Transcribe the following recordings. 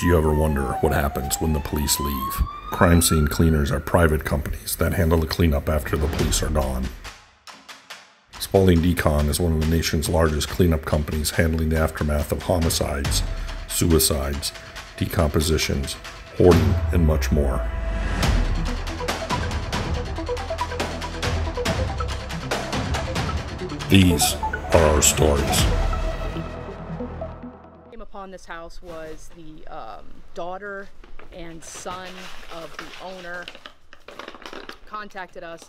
Do you ever wonder what happens when the police leave? Crime scene cleaners are private companies that handle the cleanup after the police are gone. Spaulding Decon is one of the nation's largest cleanup companies handling the aftermath of homicides, suicides, decompositions, hoarding, and much more. These are our stories. This house was the um, daughter and son of the owner contacted us.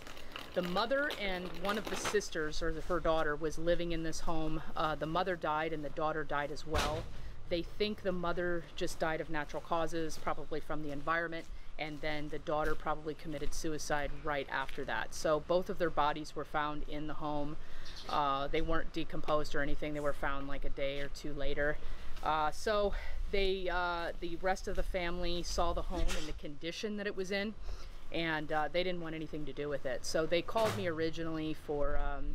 The mother and one of the sisters, or the, her daughter, was living in this home. Uh, the mother died and the daughter died as well. They think the mother just died of natural causes, probably from the environment, and then the daughter probably committed suicide right after that. So both of their bodies were found in the home. Uh, they weren't decomposed or anything. They were found like a day or two later. Uh, so they, uh, the rest of the family saw the home and the condition that it was in, and uh, they didn't want anything to do with it. So they called me originally for um,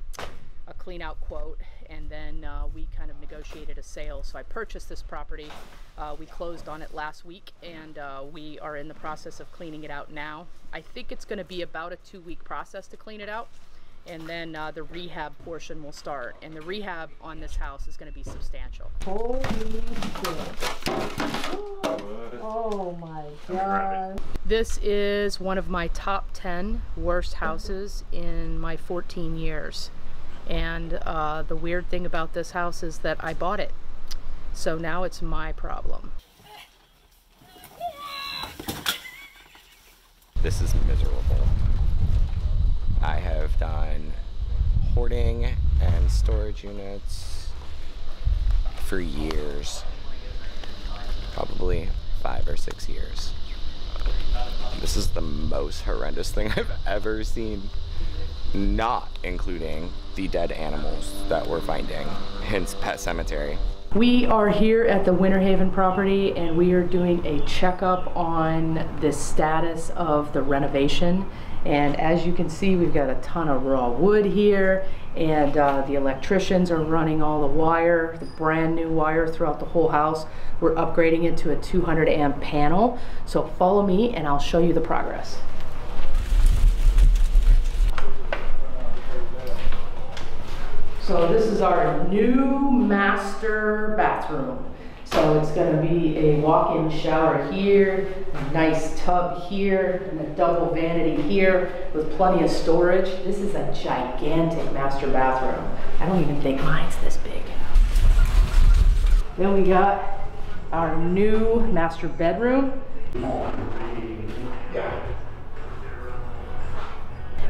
a clean out quote, and then uh, we kind of negotiated a sale. So I purchased this property. Uh, we closed on it last week, and we are in the process of cleaning it out now. I think it's going to be about a two week process to clean it out and then uh, the rehab portion will start. And the rehab on this house is going to be substantial. Holy shit. Oh my god. This is one of my top 10 worst houses in my 14 years. And uh, the weird thing about this house is that I bought it. So now it's my problem. This is miserable. I have done hoarding and storage units for years, probably five or six years. This is the most horrendous thing I've ever seen, not including the dead animals that we're finding, hence Pet Cemetery. We are here at the Winter Haven property and we are doing a checkup on the status of the renovation and as you can see, we've got a ton of raw wood here and uh, the electricians are running all the wire, the brand new wire throughout the whole house. We're upgrading it to a 200 amp panel. So follow me and I'll show you the progress. So this is our new master bathroom. So it's going to be a walk-in shower here, nice tub here, and a double vanity here with plenty of storage. This is a gigantic master bathroom. I don't even think mine's this big. Then we got our new master bedroom.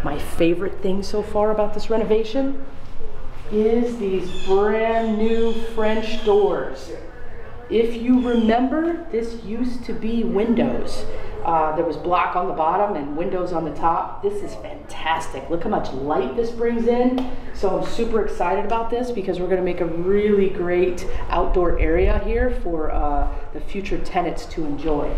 My favorite thing so far about this renovation is these brand new French doors. If you remember, this used to be windows. Uh, there was block on the bottom and windows on the top. This is fantastic. Look how much light this brings in. So I'm super excited about this because we're gonna make a really great outdoor area here for uh, the future tenants to enjoy.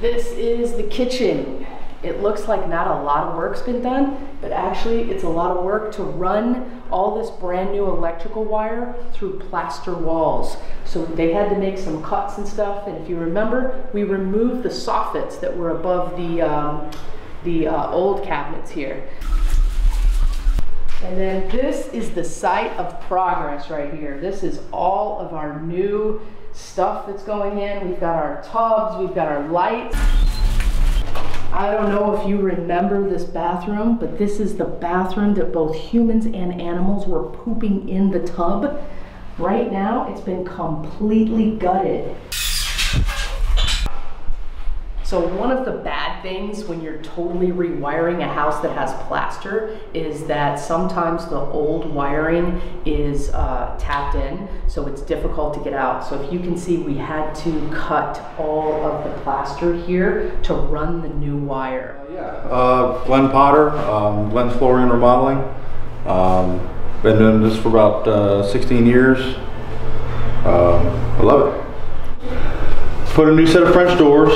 This is the kitchen. It looks like not a lot of work's been done, but actually it's a lot of work to run all this brand new electrical wire through plaster walls. So they had to make some cuts and stuff, and if you remember, we removed the soffits that were above the, um, the uh, old cabinets here. And then this is the site of progress right here. This is all of our new stuff that's going in. We've got our tubs, we've got our lights. I don't know if you remember this bathroom, but this is the bathroom that both humans and animals were pooping in the tub. Right now, it's been completely gutted. So one of the bad things when you're totally rewiring a house that has plaster is that sometimes the old wiring is uh, tapped in, so it's difficult to get out. So if you can see, we had to cut all of the plaster here to run the new wire. Uh, yeah, uh, Glenn Potter, um, Glenn's Flooring Remodeling. Um, been doing this for about uh, 16 years. Um, I love it. Put a new set of French doors.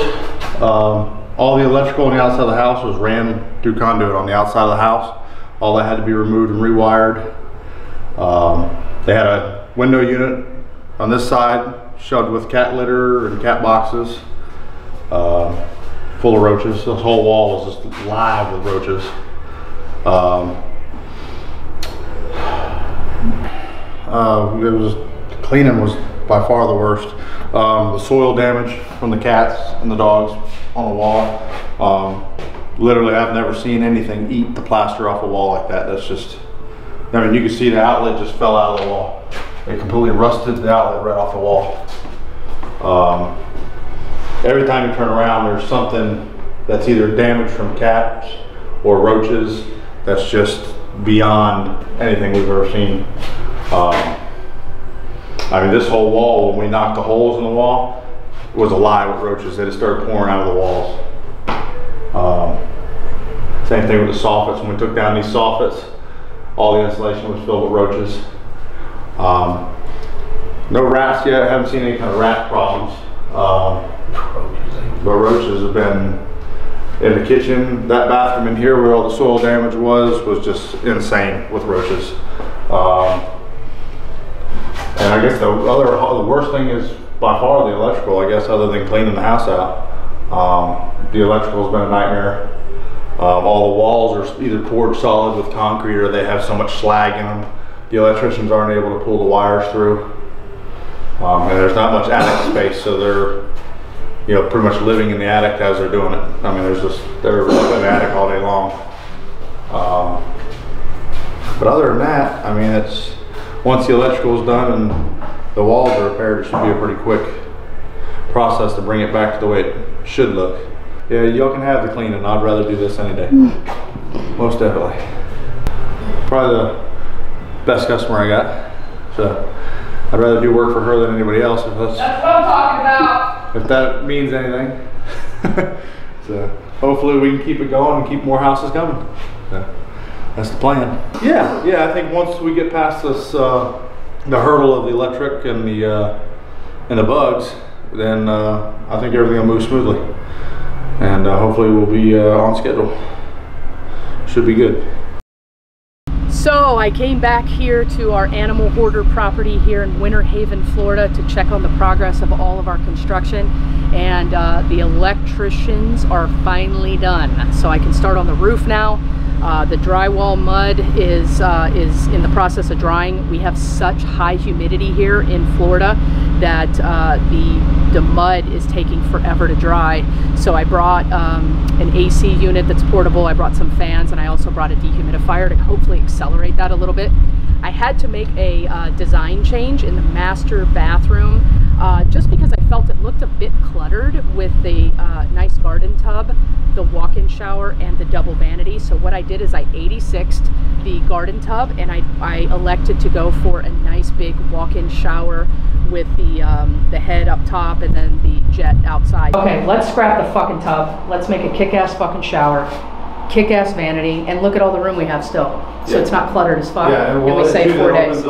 Um, all the electrical on the outside of the house was ran through conduit on the outside of the house. All that had to be removed and rewired. Um, they had a window unit on this side, shoved with cat litter and cat boxes, uh, full of roaches. This whole wall was just live with roaches. Um, uh, it was cleaning was by far the worst. Um, the soil damage from the cats and the dogs on the wall. Um, literally, I've never seen anything eat the plaster off a wall like that. That's just, I mean, you can see the outlet just fell out of the wall. It completely rusted the outlet right off the wall. Um, every time you turn around, there's something that's either damaged from cats or roaches that's just beyond anything we've ever seen. Um, I mean, this whole wall, when we knocked the holes in the wall, was alive with roaches. They just started pouring out of the walls. Um, same thing with the soffits. When we took down these soffits, all the insulation was filled with roaches. Um, no rats yet. I haven't seen any kind of rat problems. Um, but roaches have been in the kitchen. That bathroom in here where all the soil damage was, was just insane with roaches. Um, and I guess the other, the worst thing is by far the electrical, I guess, other than cleaning the house out. Um, the electrical's been a nightmare. Um, all the walls are either poured solid with concrete or they have so much slag in them. The electricians aren't able to pull the wires through. Um, and there's not much attic space, so they're, you know, pretty much living in the attic as they're doing it. I mean, there's just, they're in the attic all day long. Um, but other than that, I mean, it's, once the electrical is done and the walls are repaired, it should be a pretty quick process to bring it back to the way it should look. Yeah, y'all can have the cleaning. I'd rather do this any day. Most definitely. Probably the best customer I got. So I'd rather do work for her than anybody else if that's That's what I'm talking about. if that means anything. so hopefully we can keep it going and keep more houses coming. So that's the plan. Yeah, yeah. I think once we get past this, uh, the hurdle of the electric and the uh, and the bugs, then uh, I think everything will move smoothly, and uh, hopefully we'll be uh, on schedule. Should be good. So I came back here to our animal hoarder property here in Winter Haven, Florida to check on the progress of all of our construction and uh, the electricians are finally done. So I can start on the roof now. Uh, the drywall mud is, uh, is in the process of drying. We have such high humidity here in Florida that uh, the, the mud is taking forever to dry. So I brought um, an AC unit that's portable. I brought some fans and I also brought a dehumidifier to hopefully accelerate that a little bit. I had to make a uh, design change in the master bathroom uh, just because I felt it looked a bit cluttered with the uh, nice garden tub, the walk-in shower, and the double vanity. So what I did is I 86'd the garden tub and I, I elected to go for a nice big walk-in shower with the, um, the head up top and then the jet outside. Okay, let's scrap the fucking tub. Let's make a kick-ass fucking shower, kick-ass vanity, and look at all the room we have still. So it's not cluttered as fuck. and we save four days.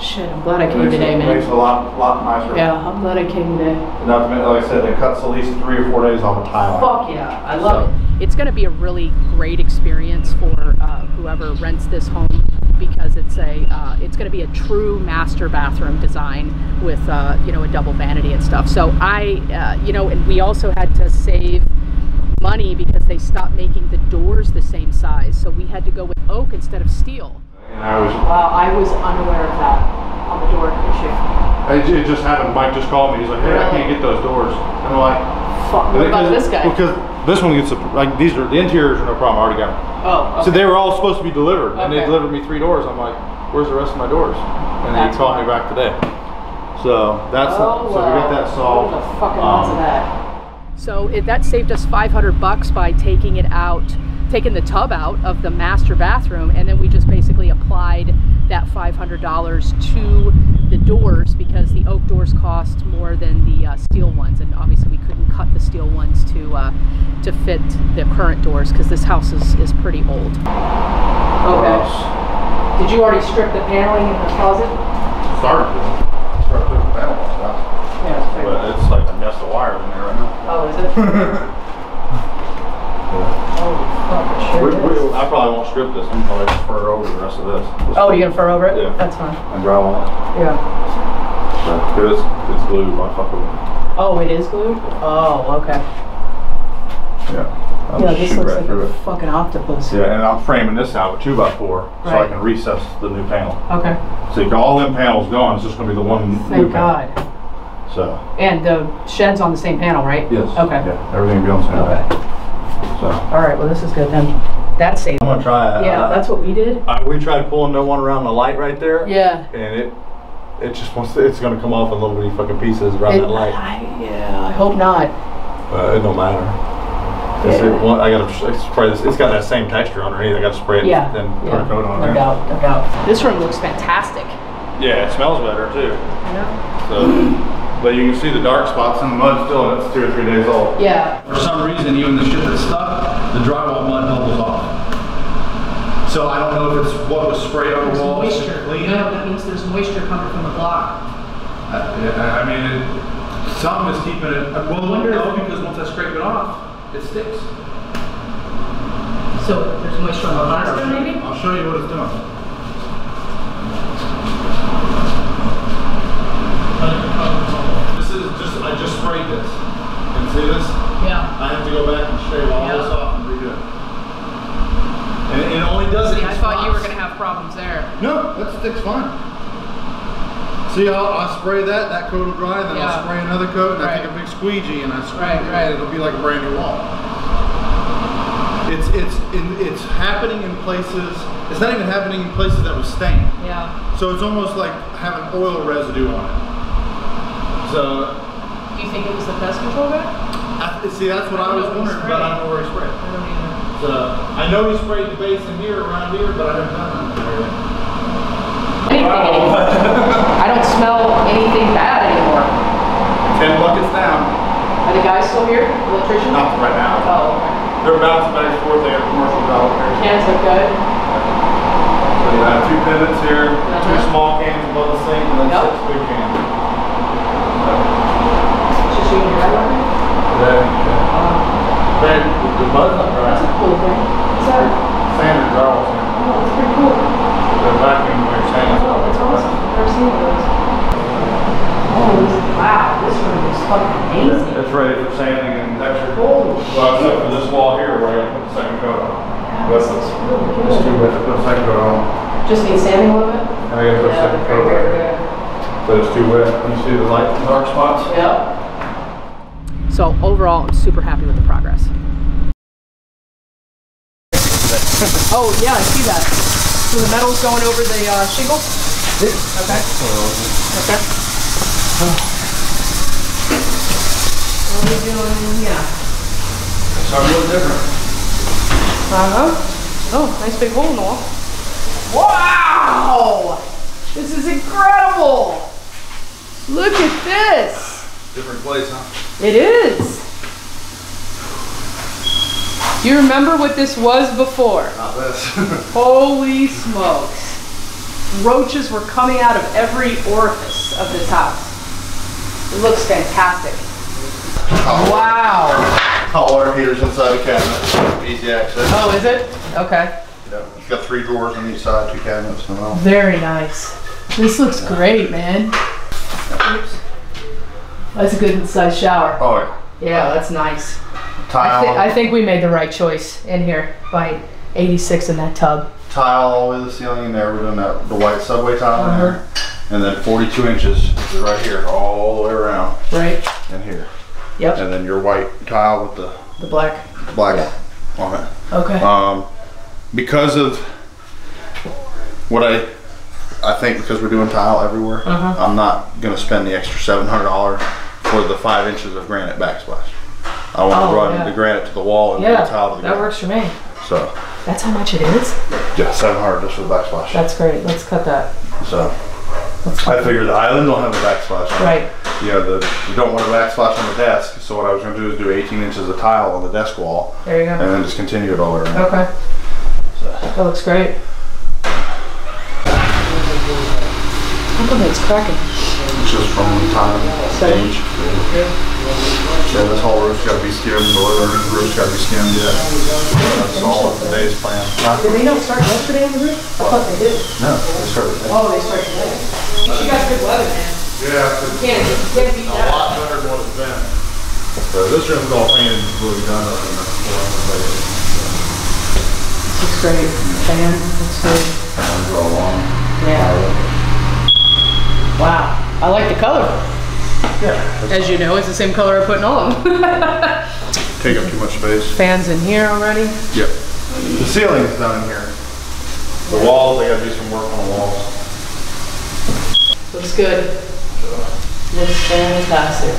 Shit, I'm glad I came today, man. Makes it a lot, lot nicer. Yeah, I'm glad I came today. Not to mention, like I said, it cuts at least three or four days off the tile. Fuck yeah, I love it. It's going to be a really great experience for uh, whoever rents this home because it's a uh, it's going to be a true master bathroom design with uh, you know a double vanity and stuff. So I uh, you know and we also had to save money because they stopped making the doors the same size. So we had to go with oak instead of steel. And I was, Wow, I was unaware of that on the door issue. it, it just happened. Mike just called me. He's like, "Hey, I can't get those doors." And I'm like, Fuck, what about this guy? Because this one gets a, like these are the interiors are no problem. I already got them. Oh, So they were all supposed to be delivered, and they delivered me three doors. I'm like, "Where's the rest of my doors?" And then That's he called me back today. So that's Oh, so we got that solved. There's a fucking Um, that. So it, that saved us 500 bucks by taking it out, taking the tub out of the master bathroom, and then we just basically applied that $500 to the doors because the oak doors cost more than the uh, steel ones, and obviously we couldn't cut the steel ones to uh, to fit the current doors because this house is, is pretty old. Okay. Did you already strip the paneling in the closet? Started to start putting the panel stuff, Yeah. but it's like a mess of wires in there right now. Oh, is it? Holy fuck, it sure We, we. I probably won't strip this. I'm probably just fur over the rest of this. Oh, you're gonna fur over it? Yeah. That's fine. And drywall. Yeah. It's, it's glued, I fuck with it. Oh, it is glued? Oh, okay. Yeah. I'll Yeah, this looks right like a it. fucking octopus. Yeah, and I'm framing this out with two by four, so I can recess the new panel. Okay, So you got all them panels gone, it's just gonna be the one new thank panel. God. So, And the shed's on the same panel, right? yes. Okay. Yeah, everything will be on the same Okay. panel. So, All right, well, this is good then. That's safe. I'm gonna try it. Yeah, that's what we did. I, we tried pulling no one around the light right there. Yeah. And it, it just wants to, it's gonna come off in little bitty fucking pieces around It- that light. I, yeah, I hope not. Uh, it don't matter. It's, Yeah. it, one, I gotta spray this. It's got that same texture underneath. I gotta spray it Yeah, then put yeah, a coat on no there. doubt, no doubt. This room looks fantastic. Yeah, it smells better too. Yeah. So, but you can see the dark spots in the mud still, and it's two or three days old. Yeah. For some reason, even the shit that's stuck, the drywall mud bubbles off. So I don't know if it's what was sprayed on the wall. No, that means there's moisture coming from the block. I, I mean, it, something is keeping it. Well, wonder no, if- because once I scrape it off, it sticks. So there's moisture on the plaster maybe? I'll show you what it's doing. This is just, I just sprayed this. Can you see this? Yeah. I have to go back and shave all Yeah. this off and redo it. And it, it only does it See, in I thought you were spots. gonna have problems there. No, that sticks fine. See, I'll, I'll spray that, that coat will dry, and then Yeah. I'll spray another coat, and I take Right. a big squeegee and I spray Right, it, right. and it'll be like a brand new wall. It's, it's, in, it's happening in places, it's not even happening in places that was stained. Yeah. So it's almost like having oil residue on it. So, Do you think it was the pest control guy? I, see, that's what I was wondering, but I don't know where he sprayed. I don't either. So, I know he sprayed the base in here, around here, but I haven't done that area. Anything. I don't smell anything bad anymore. Ten buckets down. Are the guys still here? Electrician? Not right now. Oh. They're bouncing back and forth, they have commercial job here. Cans look good. So you have two pivots here, two Uh-huh. small cans above the sink, and then Yep. six big cans. Just you and your dad working? Then, then the the bud's not That's a cool thing. Is that? Sand. Oh, that's pretty cool. The vacuum when you're. Oh, that's awesome. I've never seen those. Oh, this, wow, this room is fucking amazing. It's ready for sanding and texture. Holy Well, except for this wall here where I gotta put the second coat on. That's this looks really It's too good. wet to put a second coat on. Just need sanding a little bit? I gotta put a Yeah, second coat on. But it's too wet. You see the light and dark spots? Yep. So overall, I'm super happy with the progress. oh yeah, I see that. So the metal's going over the uh, shingle. Okay. Okay. What are we doing? in here? It's a little different. Uh huh. Oh, nice big hole in the wall. Wow! This is incredible. Look at this. Different place, huh? It is. Do you remember what this was before? Not this. Holy smokes. Roaches were coming out of every orifice of this house. It looks fantastic. Wow. Hot water heaters inside the cabinet, easy access. Oh, is it? Okay. Yeah, It's got three drawers on each side, two cabinets, and all. Very nice. This looks great, man. Oops. That's a good sized shower. Oh, yeah. Yeah, that's nice. I, Tile, I think we made the right choice in here by 86 in that tub. tile all the way to the ceiling in there. We're doing that, the white subway tile in uh-huh. there. And then 42 inches is right here, all the way around Right? in here. Yep. And then your white tile with the The black. black Yeah. on it. Okay. Um, because of what I, I think because we're doing tile everywhere, Uh-huh. I'm not gonna spend the extra seven hundred dollars for the five inches of granite backsplash. I want Oh, to run yeah. the granite to the wall and yeah, the tile to the that works for me. So That's how much it is? yeah, seven hundred just for the backsplash. That's great. Let's cut that. so I cut figured the island don't have a backsplash. on it. Right. You know, the you don't want a backsplash on the desk. So what I was gonna do is do 18 inches of tile on the desk wall, There you go. and then just continue it all the way around. Okay. That looks great. How come it's cracking? just from time, age. Yeah, this whole roof's gotta be skimmed, the other roof's gotta be skimmed, yeah. That's all of today's plan. Huh? Did they not start yesterday on the roof? I thought they did. No, they started. Oh, they started today. You got good weather, man. Yeah, Can't beat A that. lot better than what it's been. So this room's all painted, really done up in the floor. Looks great. Fan, looks good. It's all long. Yeah. Wow. I like the color. Yeah. As you know, it's the same color I put in all of them. Take up too much space. Fans in here already. Yep. The ceiling's done in here. The walls, they gotta do some work on the walls. Looks good. Looks fantastic.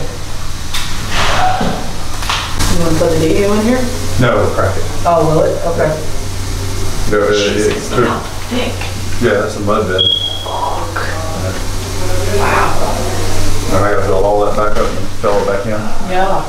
You want to put the DAO in here? No, we'll crack it. Oh, will it? Okay. No, it, it, Jesus, it- how thick. yeah, that's a mud bed. Wow. And I gotta build all that back up and fill it back in. Yeah.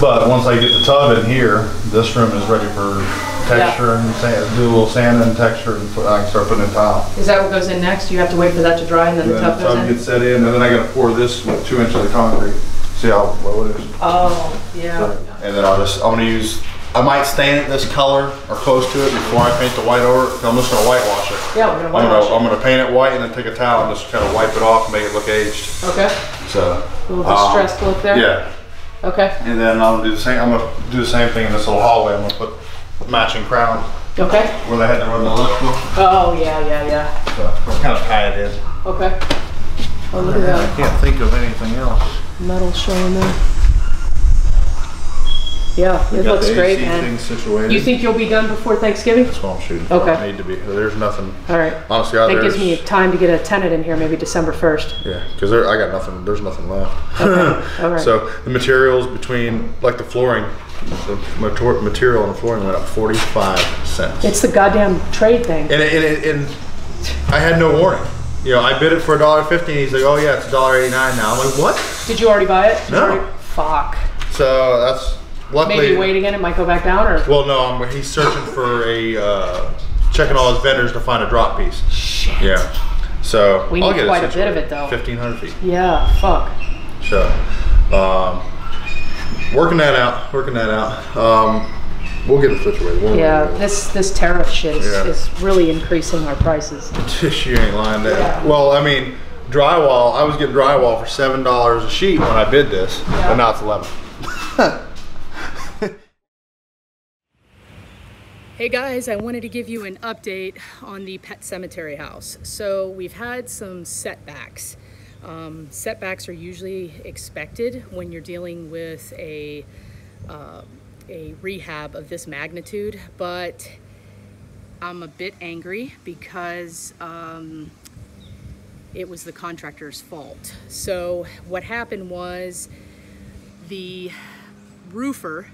But once I get the tub in here, this room is ready for texture and sand, do a little sand and texture and put- I start putting in tile. Is that what goes in next? You have to wait for that to dry and then the tub goes tub in? gets set in and then I gotta pour this with two inches of concrete. See how low it is? Oh, yeah. And then I'll just, I'm gonna use, I might stain it this color or close to it before I paint the white over it. I'm just gonna whitewash it. Yeah, we're gonna I'm whitewash gonna, I'm gonna paint it white and then take a towel and just kind of wipe it off and make it look aged. Okay. So. A little um, distressed look there? Yeah. Okay. And then I'll do the same, I'm gonna do the same thing in this little hallway. I'm gonna put matching crown Okay. where they had to run the electrical. Oh, yeah, yeah, yeah. So kind of tie it in. Okay. Oh, look at I can't think of anything else. Metal showing there. Yeah, We it looks great, AC man. situated. You think you'll be done before Thanksgiving? That's what I'm shooting for. Okay. Need to be, there's nothing, All right. honestly, God, That gives me time to get a tenant in here, maybe December 1st. Yeah, because I got nothing. There's nothing left. Okay, all right. So the materials between, like the flooring, the mater- material on the flooring went up 45 cents. It's the goddamn trade thing. and, it, and, it, and I had no warning. You know, I bid it for a dollar fifty. and He's like, "Oh yeah, it's a dollar eighty nine now." I'm like, "What?" Did you already buy it? Did No. already- Fuck. So that's luckily. Maybe wait again, it might go back down, or? Well, no, I'm, he's searching for a uh, checking all his vendors to find a drop piece. Shit. Yeah. So We I'll need get quite a bit of it, though. Fifteen hundred feet. Yeah, fuck. So, um, working that out, working that out. Um, we'll get it situated. We'll- Yeah, this, this tariff shit is, Yeah. is really increasing our prices. She ain't lying. That, Yeah. Well, I mean, drywall. I was getting drywall for seven dollars a sheet when I bid this, but now it's eleven. Hey guys, I wanted to give you an update on the pet cemetery house. So we've had some setbacks. Um, setbacks are usually expected when you're dealing with a, uh, a rehab of this magnitude, but I'm a bit angry because um, it was the contractor's fault. So what happened was the roofer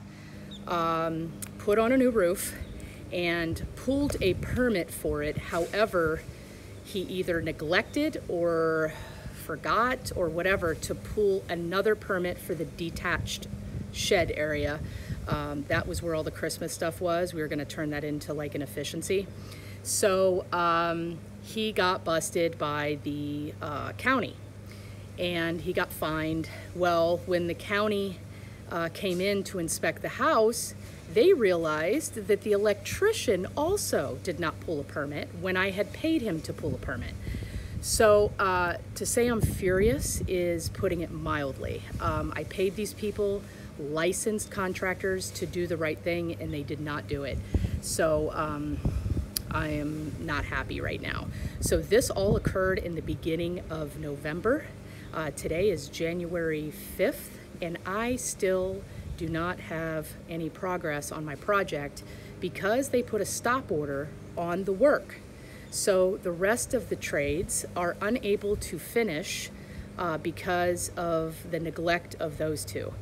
um, put on a new roof and pulled a permit for it. However, he either neglected or forgot or whatever to pull another permit for the detached shed area. Um, that was where all the Christmas stuff was. We were going to turn that into like an efficiency. So um, he got busted by the uh, county and he got fined. Well, when the county uh, came in to inspect the house, they realized that the electrician also did not pull a permit when I had paid him to pull a permit. So uh, to say I'm furious is putting it mildly. Um, I paid these people, licensed contractors, to do the right thing, and they did not do it. So um, I am not happy right now. So this all occurred in the beginning of November. Uh, today is January 5th, and I still do not have any progress on my project because they put a stop order on the work. So the rest of the trades are unable to finish uh, because of the neglect of those two.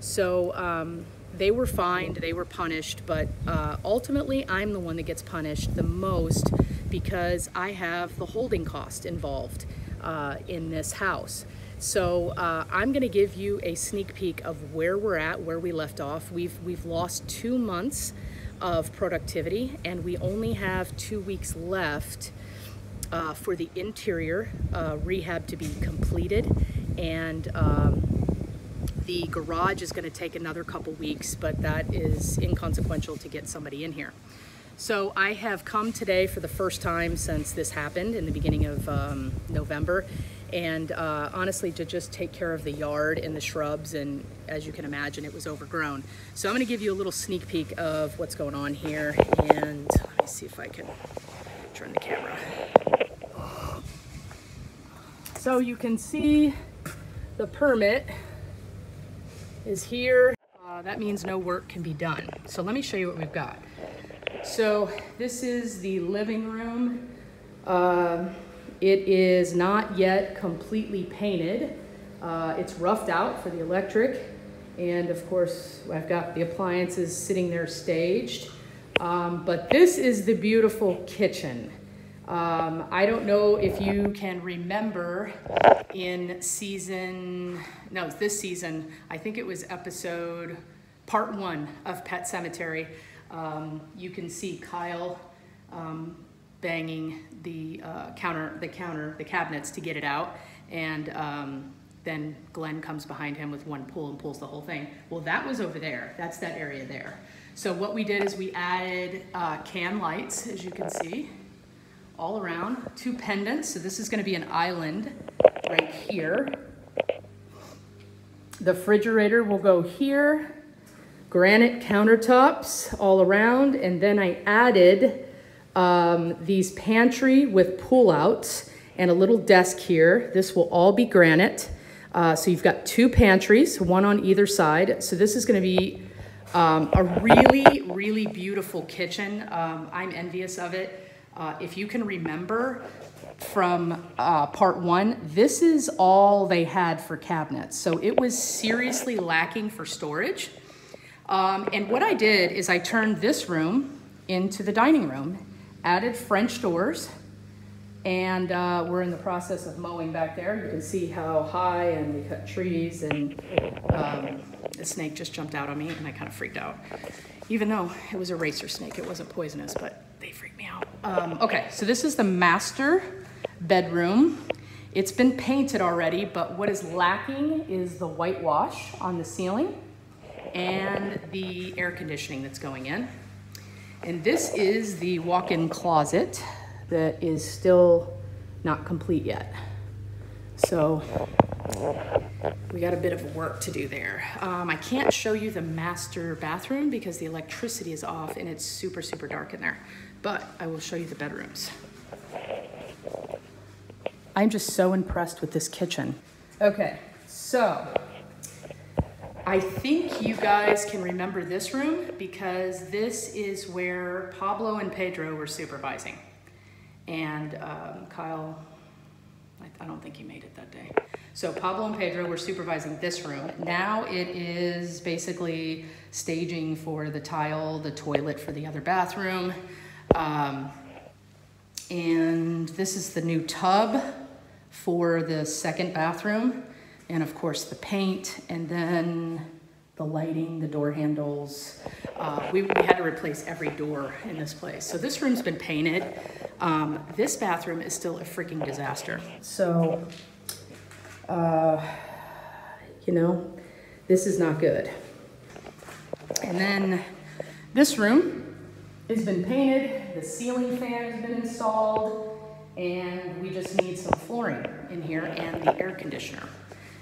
So um, they were fined, they were punished, but uh, ultimately I'm the one that gets punished the most because I have the holding cost involved uh, in this house. So uh, I'm going to give you a sneak peek of where we're at, where we left off. We've we've lost two months of productivity, and we only have two weeks left uh, for the interior uh, rehab to be completed, and um, the garage is going to take another couple weeks, but that is inconsequential to get somebody in here. So I have come today for the first time since this happened in the beginning of um, November, and uh, honestly to just take care of the yard and the shrubs, and as you can imagine, it was overgrown. So I'm going to give you a little sneak peek of what's going on here, and let me see if I can turn the camera. So you can see the permit is here. Uh, that means no work can be done. So let me show you what we've got. So this is the living room. Uh, it is not yet completely painted. Uh, it's roughed out for the electric. And of course, I've got the appliances sitting there staged. Um, but this is the beautiful kitchen. Um, I don't know if you can remember in season, no, this season, I think it was episode, part one of Pet Cemetery. Um, you can see Kyle um, banging the uh, counter, the counter, the cabinets to get it out, and um, then Glenn comes behind him with one pull and pulls the whole thing. Well, that was over there. That's that area there. So what we did is we added uh, can lights, as you can see all around, two pendants. So this is gonna be an island right here. The refrigerator will go here, granite countertops all around, and then I added um, these pantry with pull-outs and a little desk here. This will all be granite. Uh, so you've got two pantries, one on either side. So this is gonna be um, a really, really beautiful kitchen. Um, I'm envious of it. Uh, if you can remember from uh, part one, this is all they had for cabinets. So it was seriously lacking for storage. Um, and what I did is I turned this room into the dining room, added French doors, and uh, we're in the process of mowing back there. You can see how high and we cut trees and um, the snake just jumped out on me and I kind of freaked out. Even though it was a racer snake, it wasn't poisonous, but they freaked me out. Um, okay, so this is the master bedroom. It's been painted already, but what is lacking is the whitewash on the ceiling and the air conditioning that's going in. And this is the walk-in closet that is still not complete yet. So we got a bit of work to do there. Um, I can't show you the master bathroom because the electricity is off and it's super, super dark in there, but I will show you the bedrooms. I'm just so impressed with this kitchen. Okay, so I think you guys can remember this room because this is where Pablo and Pedro were supervising. And um, Kyle, I, I don't think he made it that day. So Pablo and Pedro were supervising this room. Now it is basically staging for the tile, the toilet for the other bathroom. Um, and this is the new tub for the second bathroom. And of course the paint and then the lighting, the door handles. Uh, we, we, had to replace every door in this place. So this room's been painted. Um, this bathroom is still a freaking disaster. So, uh, you know, this is not good. And then this room has been painted, the ceiling fan has been installed, and we just need some flooring in here and the air conditioner.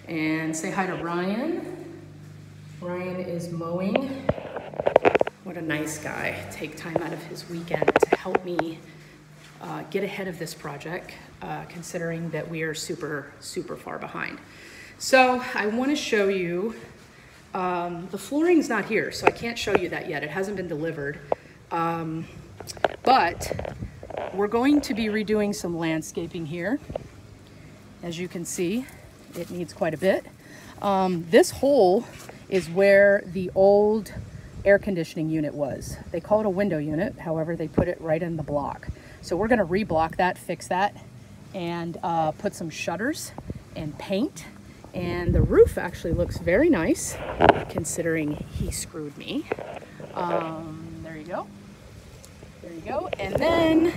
And say hi to Ryan. Ryan is mowing. What a nice guy. Take time out of his weekend to help me uh, get ahead of this project, uh, considering that we are super, super far behind. So I want to show you, um, the flooring's not here, so I can't show you that yet. It hasn't been delivered. Um, but we're going to be redoing some landscaping here. As you can see, it needs quite a bit. Um, this hole is where the old air conditioning unit was. They call it a window unit, however, they put it right in the block. So we're gonna reblock that, fix that, and uh, put some shutters and paint. And the roof actually looks very nice, considering he screwed me. Um, there you go. There you go. And then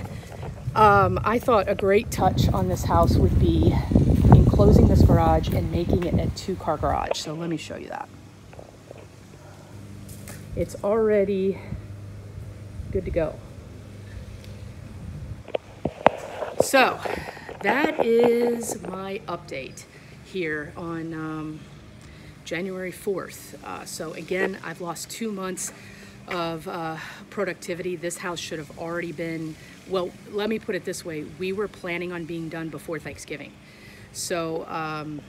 um, I thought a great touch on this house would be enclosing garage and making it a two-car garage. So let me show you that. It's already good to go. So that is my update here on um, January 4th. Uh, so again, I've lost two months of uh, productivity. This house should have already been, well, let me put it this way. We were planning on being done before Thanksgiving. So um,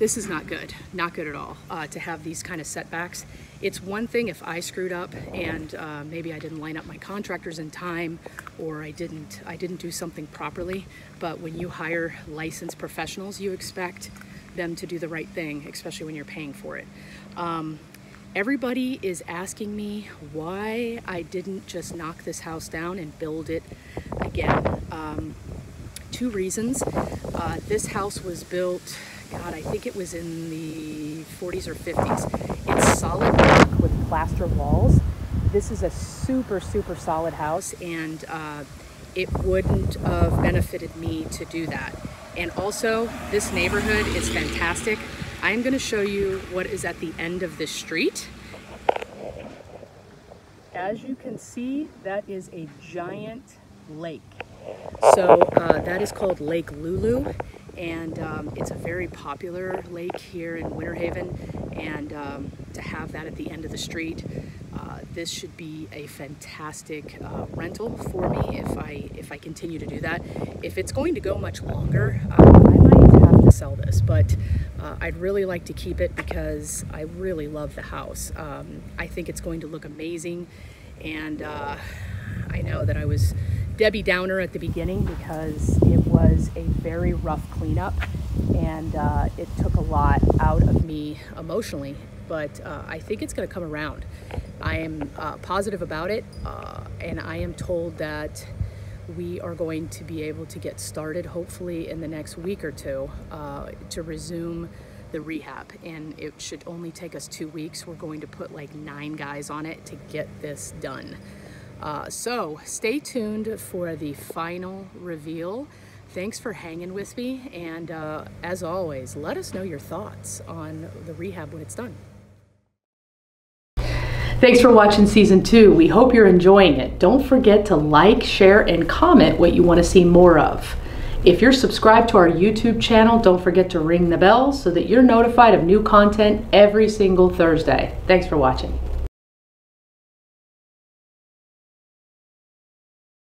this is not good, not good at all uh, to have these kind of setbacks. It's one thing if I screwed up and uh, maybe I didn't line up my contractors in time or I didn't, I didn't do something properly. But when you hire licensed professionals, you expect them to do the right thing, especially when you're paying for it. Um, everybody is asking me why I didn't just knock this house down and build it again. Um, two reasons. Uh, this house was built God, I think it was in the 40s or 50s. It's solid brick with plaster walls. This is a super, super solid house, and uh, it wouldn't have benefited me to do that. And also, this neighborhood is fantastic. I'm going to show you what is at the end of this street. As you can see, that is a giant lake. So uh, that is called Lake Lulu and um, it's a very popular lake here in Winter Haven and um, to have that at the end of the street uh, this should be a fantastic uh, rental for me if I if I continue to do that. If it's going to go much longer uh, I might have to sell this but uh, I'd really like to keep it because I really love the house. Um, I think it's going to look amazing and uh, I know that I was Debbie Downer at the beginning because it was a very rough cleanup and uh, it took a lot out of me emotionally. But uh, I think it's going to come around. I am uh, positive about it, uh, and I am told that we are going to be able to get started hopefully in the next week or two uh, to resume the rehab and it should only take us two weeks we're going to put like nine guys on it to get this done uh, so stay tuned for the final reveal. Thanks for hanging with me. And uh, as always, let us know your thoughts on the rehab when it's done. Thanks for watching season two. We hope you're enjoying it. Don't forget to like, share, and comment what you want to see more of. If you're subscribed to our YouTube channel, don't forget to ring the bell so that you're notified of new content every single Thursday. Thanks for watching.